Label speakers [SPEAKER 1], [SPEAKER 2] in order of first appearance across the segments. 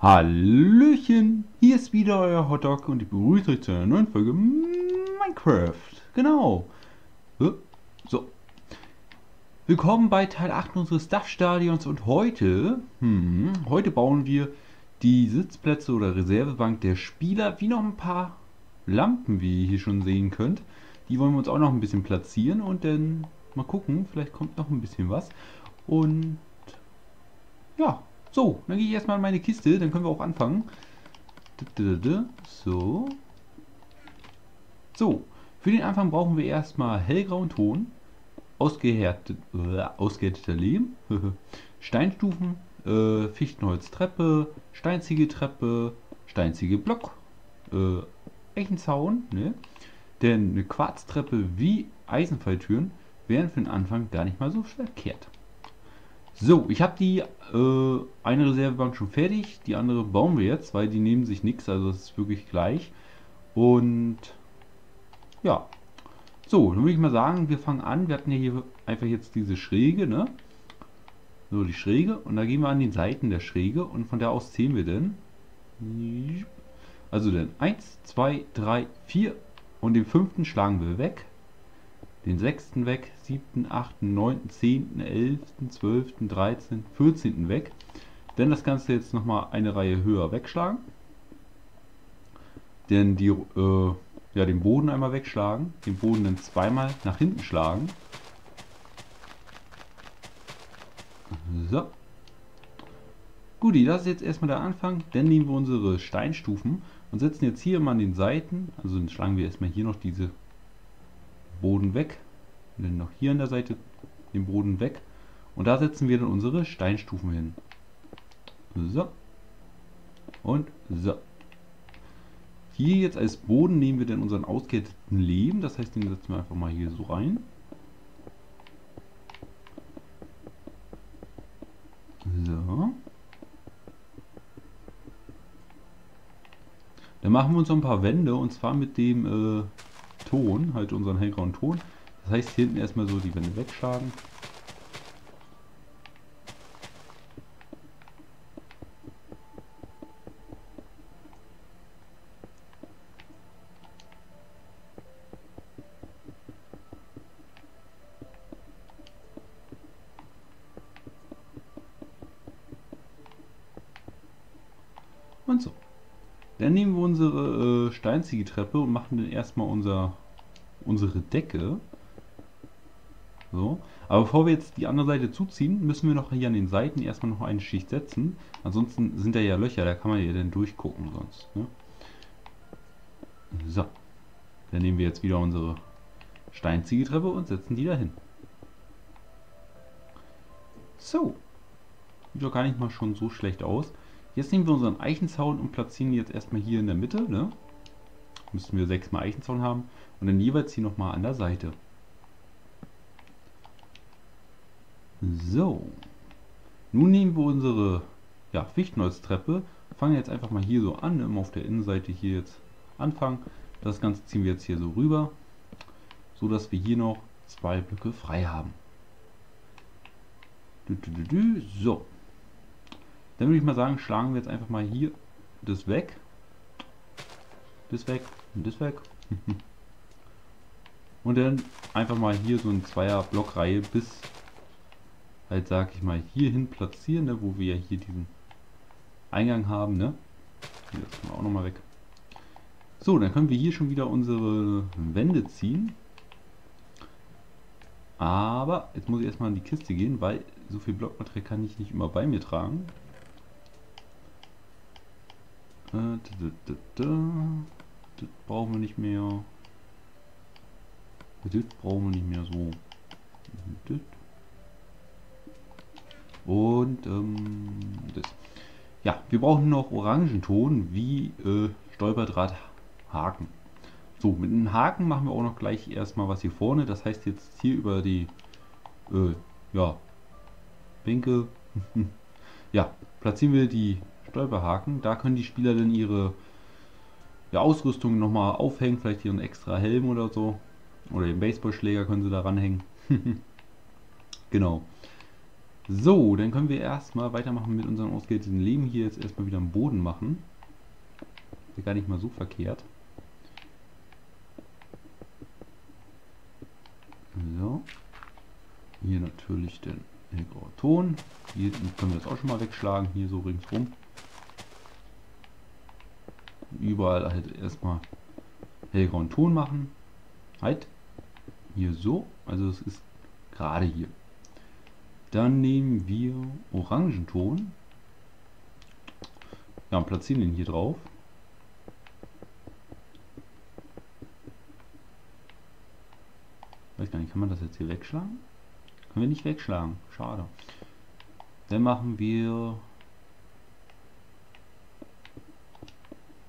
[SPEAKER 1] Hallöchen, hier ist wieder euer Hotdog und ich begrüße euch zu einer neuen Folge Minecraft. Genau. Äh, so. Willkommen bei Teil 8 unseres Staff-Stadions und heute, hm, heute bauen wir die Sitzplätze oder Reservebank der Spieler, wie noch ein paar Lampen, wie ihr hier schon sehen könnt. Die wollen wir uns auch noch ein bisschen platzieren und dann mal gucken, vielleicht kommt noch ein bisschen was. Und ja, so, dann gehe ich erstmal in meine Kiste, dann können wir auch anfangen. So. So, für den Anfang brauchen wir erstmal hellgrauen Ton, ausgehärtet, äh, ausgehärteter Lehm, Steinstufen, äh, Fichtenholztreppe, Steinziegeltreppe, Steinziegelblock, äh, Eichenzaun, ne? Denn eine Quarztreppe wie Eisenfalltüren wären für den Anfang gar nicht mal so verkehrt. So, ich habe die äh, eine Reservebank schon fertig, die andere bauen wir jetzt, weil die nehmen sich nichts, also es ist wirklich gleich. Und ja, so, dann würde ich mal sagen, wir fangen an. Wir hatten ja hier einfach jetzt diese Schräge, ne? So, die Schräge. Und da gehen wir an den Seiten der Schräge und von da aus zählen wir dann. Also dann 1, 2, 3, 4 und den fünften schlagen wir weg den 6. weg, 7., 8., 9., 10., 11., 12., 13., 14. weg. Denn das Ganze jetzt nochmal eine Reihe höher wegschlagen. Denn die, äh, ja, den Boden einmal wegschlagen, den Boden dann zweimal nach hinten schlagen. So. Gut, das ist jetzt erstmal der Anfang. Dann nehmen wir unsere Steinstufen und setzen jetzt hier mal an den Seiten, also dann schlagen wir erstmal hier noch diese Boden weg, dann noch hier an der Seite den Boden weg und da setzen wir dann unsere Steinstufen hin. So. Und so. Hier jetzt als Boden nehmen wir dann unseren ausgehärteten Leben, das heißt den setzen wir einfach mal hier so rein. So. Dann machen wir uns noch ein paar Wände und zwar mit dem äh, Ton, halt unseren hellgrauen Ton. Das heißt, hier hinten erstmal so die Wände wegschlagen. einzige Treppe und machen dann erstmal unser, unsere Decke. So. Aber bevor wir jetzt die andere Seite zuziehen, müssen wir noch hier an den Seiten erstmal noch eine Schicht setzen. Ansonsten sind da ja Löcher, da kann man ja dann durchgucken sonst. Ne? So. Dann nehmen wir jetzt wieder unsere Steinziegetreppe und setzen die dahin. So. Sieht doch gar nicht mal schon so schlecht aus. Jetzt nehmen wir unseren Eichenzaun und platzieren jetzt erstmal hier in der Mitte, ne? müssen wir mal Eichenzaun haben und dann jeweils hier nochmal an der Seite. So. Nun nehmen wir unsere ja, Fichtenholztreppe, fangen jetzt einfach mal hier so an, ne, immer auf der Innenseite hier jetzt anfangen. Das Ganze ziehen wir jetzt hier so rüber, so dass wir hier noch zwei Blöcke frei haben. Du, du, du, so. Dann würde ich mal sagen, schlagen wir jetzt einfach mal hier das weg. Das weg und das weg. Und dann einfach mal hier so ein Zweier-Blockreihe bis halt, sag ich mal, hier hin platzieren, ne, wo wir ja hier diesen Eingang haben, ne? Hier, das wir auch nochmal weg. So, dann können wir hier schon wieder unsere Wände ziehen. Aber jetzt muss ich erstmal in die Kiste gehen, weil so viel Blockmaterial kann ich nicht immer bei mir tragen. Äh, da, da, da, das brauchen wir nicht mehr. Das brauchen wir nicht mehr so. Und ähm, das. Ja, wir brauchen noch Orangenton wie äh, Haken. So, mit einem Haken machen wir auch noch gleich erstmal was hier vorne. Das heißt jetzt hier über die äh, ja, Bänke. ja, platzieren wir die Stolperhaken. Da können die Spieler dann ihre ja, Ausrüstung nochmal aufhängen, vielleicht hier einen extra Helm oder so. Oder den Baseballschläger können sie da ranhängen. genau. So, dann können wir erstmal weitermachen mit unserem ausgehenden Leben hier jetzt erstmal wieder am Boden machen. Ist gar nicht mal so verkehrt. So. Hier natürlich den Ton. Hier können wir das auch schon mal wegschlagen, hier so ringsrum überall halt erstmal hellgrauen Ton machen. Halt. Hier so. Also es ist gerade hier. Dann nehmen wir Orangenton. Ja, und platzieren den hier drauf. Weiß gar nicht, kann man das jetzt hier wegschlagen? Können wir nicht wegschlagen. Schade. Dann machen wir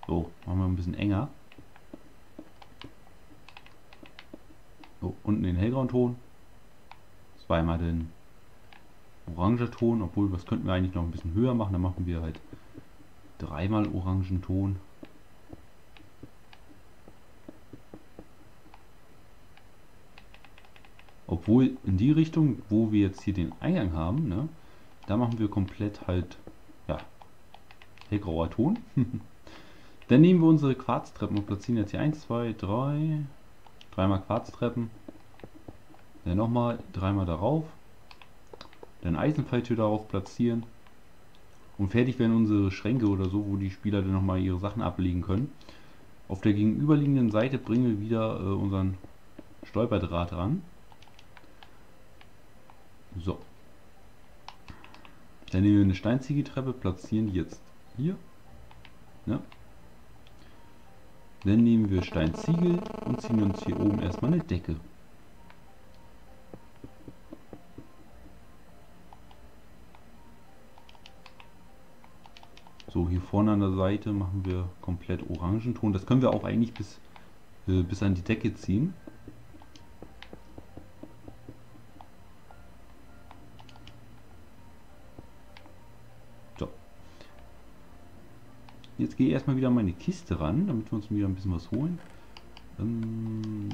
[SPEAKER 1] So, machen wir ein bisschen enger. So, unten den hellgrauen Ton. Zweimal den orangen Ton, obwohl was könnten wir eigentlich noch ein bisschen höher machen. Dann machen wir halt dreimal orangen Ton. Obwohl in die Richtung, wo wir jetzt hier den Eingang haben, ne, da machen wir komplett halt, ja, hellgrauer Ton. Dann nehmen wir unsere Quarztreppen und platzieren jetzt hier 1, 2, 3, dreimal Quarztreppen. Dann nochmal dreimal darauf. Dann Eisenfalltür darauf platzieren. Und fertig werden unsere Schränke oder so, wo die Spieler dann nochmal ihre Sachen ablegen können. Auf der gegenüberliegenden Seite bringen wir wieder äh, unseren Stolperdraht ran. So. Dann nehmen wir eine Steinziegeltreppe, platzieren die jetzt hier. Ne? Dann nehmen wir Steinziegel und ziehen uns hier oben erstmal eine Decke. So, hier vorne an der Seite machen wir komplett Orangenton. Das können wir auch eigentlich bis, äh, bis an die Decke ziehen. gehe erstmal wieder an meine Kiste ran, damit wir uns wieder ein bisschen was holen. Ähm,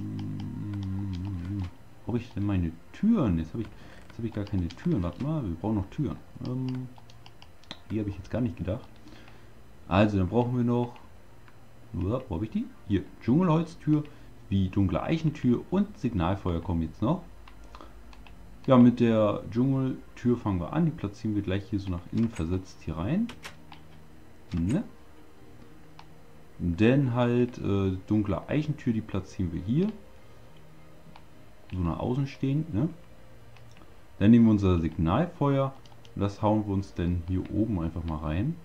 [SPEAKER 1] habe ich denn meine Türen? Jetzt habe ich, hab ich gar keine Türen. Warte mal, wir brauchen noch Türen. Ähm, die habe ich jetzt gar nicht gedacht. Also, dann brauchen wir noch... Wo habe ich die? Hier, Dschungelholztür, wie dunkle Eichentür und Signalfeuer kommen jetzt noch. Ja, mit der Dschungeltür fangen wir an. Die platzieren wir gleich hier so nach innen versetzt hier rein. Ne? Denn halt äh, dunkle Eichentür, die platzieren wir hier. So nach außen stehend. Ne? Dann nehmen wir unser Signalfeuer und das hauen wir uns dann hier oben einfach mal rein.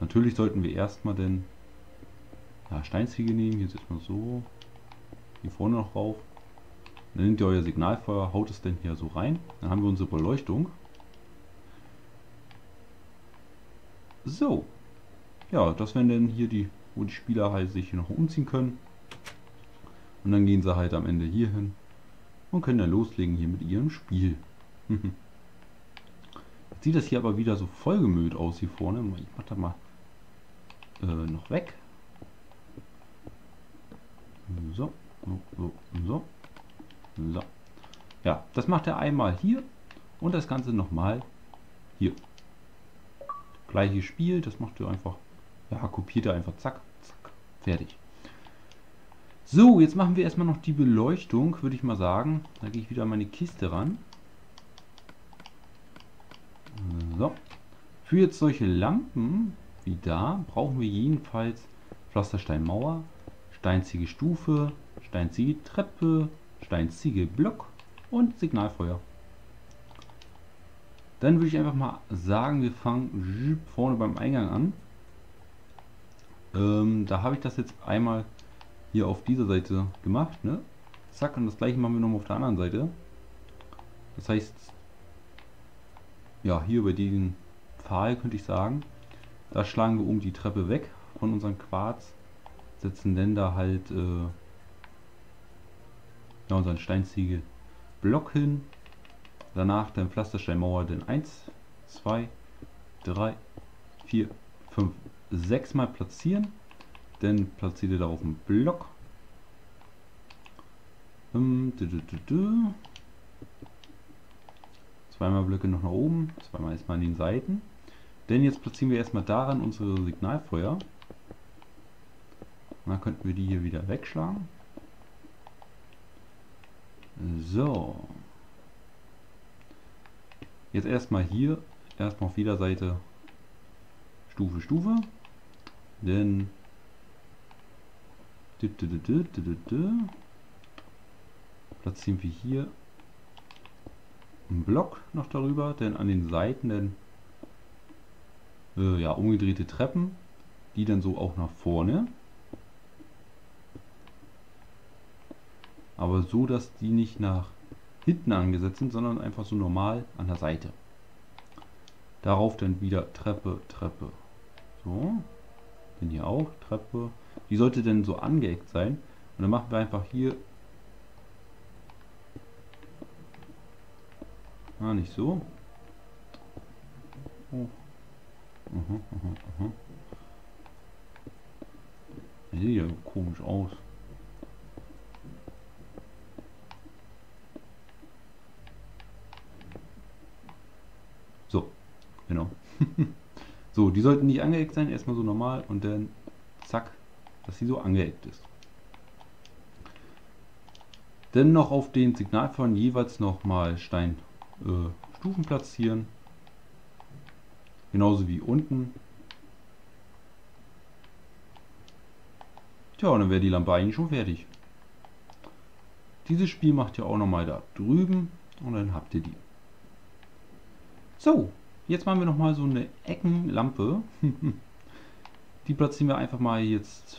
[SPEAKER 1] Natürlich sollten wir erstmal den ja, Steinziegel nehmen. Hier sitzt man so. Hier vorne noch rauf. Dann nehmt ihr euer Signalfeuer, haut es denn hier so rein. Dann haben wir unsere Beleuchtung. So, ja, das wären dann hier die, wo die Spieler halt sich hier noch umziehen können. Und dann gehen sie halt am Ende hier hin und können dann loslegen hier mit ihrem Spiel. Jetzt sieht das hier aber wieder so vollgemüllt aus hier vorne. Ich mach das mal äh, noch weg. So, so, so, so. Ja, das macht er einmal hier und das Ganze nochmal hier. Gleiches Spiel, das macht ihr einfach ja, kopiert einfach. Zack, zack. Fertig. So, jetzt machen wir erstmal noch die Beleuchtung, würde ich mal sagen. Da gehe ich wieder an meine Kiste ran. So. Für jetzt solche Lampen, wie da, brauchen wir jedenfalls Pflastersteinmauer, steinzige Stufe, steinzige Treppe, steinzige Block und Signalfeuer. Dann würde ich einfach mal sagen, wir fangen vorne beim Eingang an. Ähm, da habe ich das jetzt einmal hier auf dieser Seite gemacht, ne? Zack, und das gleiche machen wir nochmal auf der anderen Seite. Das heißt, ja, hier über diesen Pfahl könnte ich sagen, da schlagen wir oben die Treppe weg von unserem Quarz, setzen dann da halt äh, ja, unseren Steinziegelblock hin. Danach dann Pflastersteinmauer, denn 1, 2, 3, 4, 5, sechsmal platzieren. Dann platziert ihr darauf einen Block. Ähm, zweimal Blöcke noch nach oben, zweimal erstmal an den Seiten. Denn jetzt platzieren wir erstmal daran unsere Signalfeuer. Und dann könnten wir die hier wieder wegschlagen. So. Jetzt erstmal hier, erstmal auf jeder Seite Stufe, Stufe. Denn platzieren wir hier einen Block noch darüber, denn an den Seiten denn äh, ja, umgedrehte Treppen, die dann so auch nach vorne. Aber so, dass die nicht nach hinten angesetzt sind, sondern einfach so normal an der Seite. Darauf dann wieder Treppe, Treppe. So den hier auch, Treppe. Die sollte denn so angeeckt sein. Und dann machen wir einfach hier... Ah, nicht so. Oh. Aha, aha, aha. sieht ja komisch aus. So, genau. So, die sollten nicht angeeckt sein, erstmal so normal und dann zack, dass sie so angeeckt ist. Dann noch auf den Signalförmern jeweils nochmal Steinstufen äh, platzieren. Genauso wie unten. Tja, und dann wäre die Lampe eigentlich schon fertig. Dieses Spiel macht ihr auch nochmal da drüben und dann habt ihr die. So, Jetzt machen wir noch mal so eine Eckenlampe. die platzieren wir einfach mal jetzt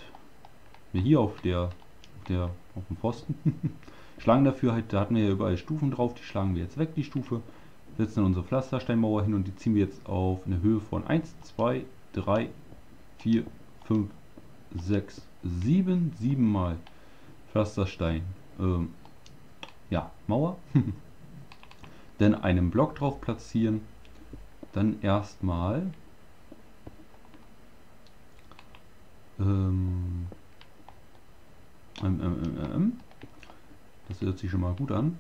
[SPEAKER 1] hier auf der, auf der auf dem Pfosten. schlagen dafür halt, da hatten wir ja überall Stufen drauf, die schlagen wir jetzt weg, die Stufe. Setzen unsere Pflastersteinmauer hin und die ziehen wir jetzt auf eine Höhe von 1, 2, 3, 4, 5, 6, 7, 7 mal Pflasterstein. Ähm, ja, Mauer. Dann einen Block drauf platzieren dann erstmal ähm ähm ähm, ähm, ähm, ähm, das hört sich schon mal gut an.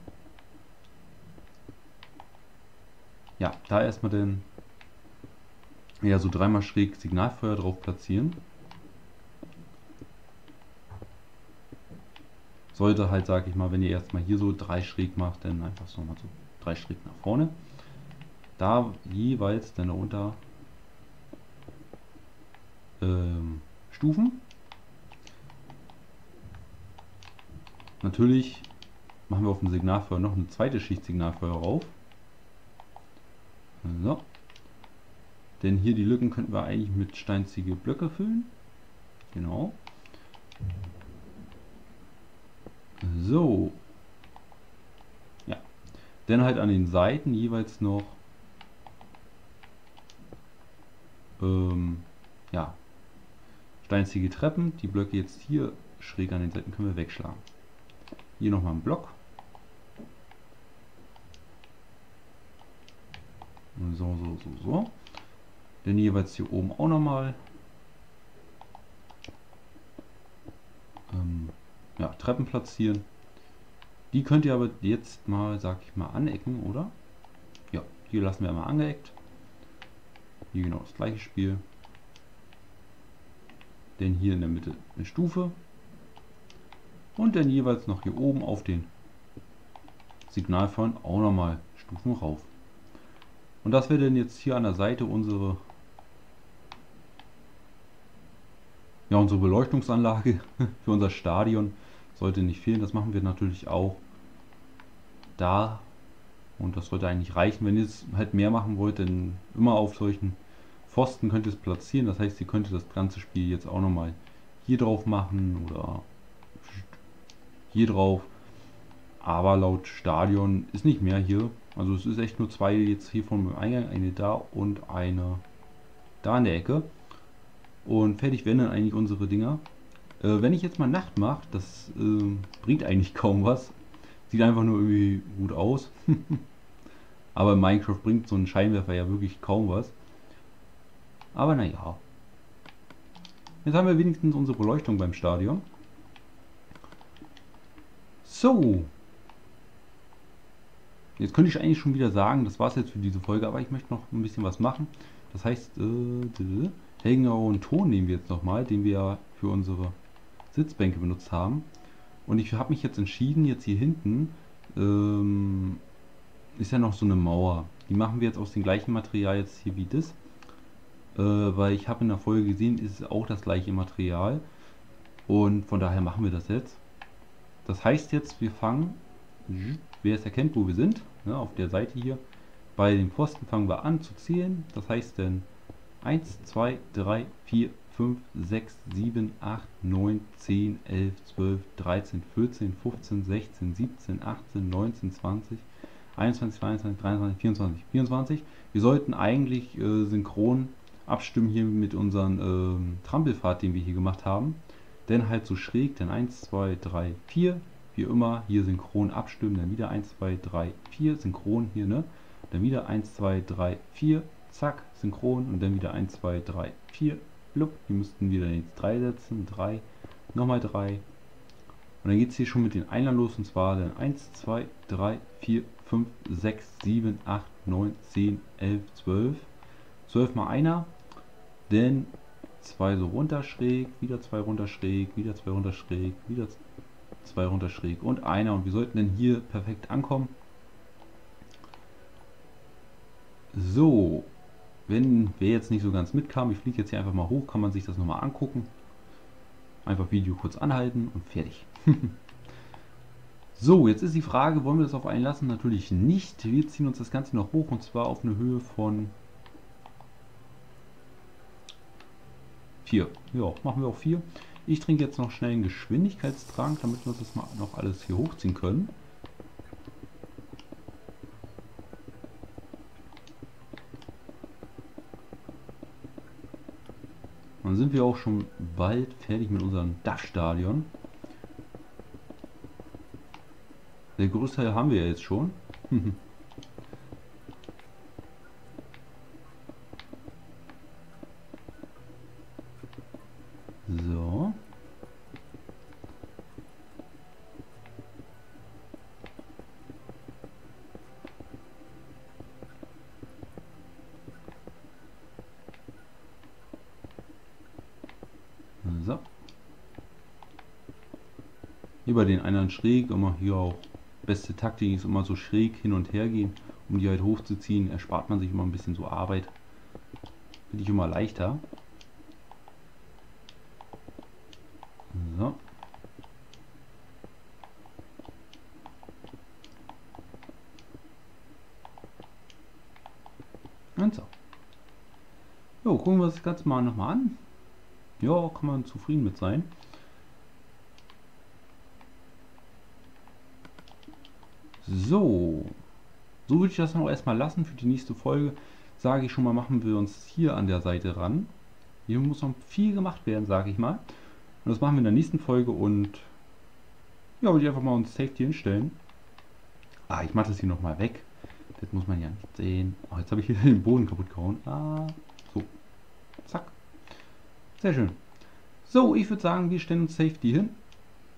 [SPEAKER 1] Ja, da erstmal den ja so dreimal schräg Signalfeuer drauf platzieren. Sollte halt, sag ich mal, wenn ihr erstmal hier so drei schräg macht, dann einfach so mal so drei schräg nach vorne da jeweils deine Unter ähm, Stufen. Natürlich machen wir auf dem Signalfeuer noch eine zweite Schicht Signalfeuer auf So. Denn hier die Lücken könnten wir eigentlich mit steinzige Blöcke füllen. Genau. So. Ja. Dann halt an den Seiten jeweils noch ähm, ja, steinzige Treppen. Die Blöcke jetzt hier schräg an den Seiten können wir wegschlagen. Hier nochmal ein Block. So, so, so, so. Dann jeweils hier oben auch nochmal. Ähm, ja, Treppen platzieren. Die könnt ihr aber jetzt mal, sag ich mal, anecken, oder? Ja, die lassen wir mal angeeckt. Hier genau das gleiche Spiel. Denn hier in der Mitte eine Stufe. Und dann jeweils noch hier oben auf den Signalfallen auch nochmal Stufen rauf. Und das wäre dann jetzt hier an der Seite unsere ja, unsere Beleuchtungsanlage für unser Stadion sollte nicht fehlen. Das machen wir natürlich auch da, und das sollte eigentlich reichen. Wenn ihr es halt mehr machen wollt, dann immer auf solchen Pfosten könnt ihr es platzieren. Das heißt, ihr könnt das ganze Spiel jetzt auch nochmal hier drauf machen oder hier drauf. Aber laut Stadion ist nicht mehr hier. Also es ist echt nur zwei jetzt hier vom Eingang, eine da und eine da in der Ecke. Und fertig werden dann eigentlich unsere Dinger. Äh, wenn ich jetzt mal Nacht mache, das äh, bringt eigentlich kaum was. Sieht einfach nur irgendwie gut aus. Aber in Minecraft bringt so ein Scheinwerfer ja wirklich kaum was. Aber naja. Jetzt haben wir wenigstens unsere Beleuchtung beim Stadion. So. Jetzt könnte ich eigentlich schon wieder sagen, das war es jetzt für diese Folge, aber ich möchte noch ein bisschen was machen. Das heißt, äh, Helgenauer und Ton nehmen wir jetzt nochmal, den wir für unsere Sitzbänke benutzt haben. Und ich habe mich jetzt entschieden, jetzt hier hinten ähm, ist ja noch so eine Mauer. Die machen wir jetzt aus dem gleichen Material jetzt hier wie das. Äh, weil ich habe in der Folge gesehen, ist es auch das gleiche Material. Und von daher machen wir das jetzt. Das heißt jetzt, wir fangen, wer es erkennt, wo wir sind, ne, auf der Seite hier, bei den Pfosten fangen wir an zu zählen. Das heißt dann 1, 2, 3, 4, 5, 6, 7, 8, 9, 10, 11, 12, 13, 14, 15, 16, 17, 18, 19, 20, 21, 22, 23, 24, 24. Wir sollten eigentlich äh, synchron abstimmen hier mit unserem ähm, Trampelfahrt, den wir hier gemacht haben. Denn halt so schräg, dann 1, 2, 3, 4, wie immer, hier synchron abstimmen, dann wieder 1, 2, 3, 4, synchron hier, ne? Dann wieder 1, 2, 3, 4, zack, synchron und dann wieder 1, 2, 3, 4, blub, wir müssten wieder jetzt 3 setzen, 3, nochmal 3. Und dann geht es hier schon mit den Einlern los und zwar dann 1, 2, 3, 4, 5, 6, 7, 8, 9, 10, 11, 12. 12 mal einer, denn 2 so runter schräg, wieder 2 runter schräg, wieder 2 runter schräg, wieder 2 runter schräg und einer. Und wir sollten dann hier perfekt ankommen. So, wenn wer jetzt nicht so ganz mitkam, ich fliege jetzt hier einfach mal hoch, kann man sich das nochmal angucken. Einfach Video kurz anhalten und fertig. so, jetzt ist die Frage, wollen wir das auf einen lassen? Natürlich nicht. Wir ziehen uns das Ganze noch hoch und zwar auf eine Höhe von 4. Ja, machen wir auch 4. Ich trinke jetzt noch schnell einen Geschwindigkeitstrank, damit wir das mal noch alles hier hochziehen können. sind wir auch schon bald fertig mit unserem Dachstadion. Der größte Teil haben wir ja jetzt schon. den anderen schräg, immer hier auch beste Taktik ist immer so schräg hin und her gehen, um die halt hochzuziehen, erspart man sich immer ein bisschen so Arbeit. Bin ich immer leichter. So. Und so. Jo, gucken wir das Ganze mal nochmal an. Ja, kann man zufrieden mit sein. So, so würde ich das dann auch erstmal lassen für die nächste Folge. Sage ich schon mal, machen wir uns hier an der Seite ran. Hier muss noch viel gemacht werden, sage ich mal. Und das machen wir in der nächsten Folge und ja, würde ich einfach mal uns Safety hinstellen. Ah, ich mache das hier nochmal weg. Das muss man ja nicht sehen. Oh, jetzt habe ich hier den Boden kaputt gehauen. Ah, so. Zack. Sehr schön. So, ich würde sagen, wir stellen uns Safety hin.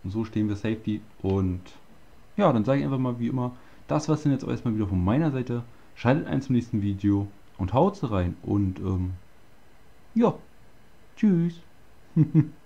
[SPEAKER 1] Und so stehen wir Safety und ja, dann sage ich einfach mal wie immer, das war es denn jetzt auch erstmal wieder von meiner Seite. Schaltet ein zum nächsten Video und haut rein und ähm, ja, tschüss.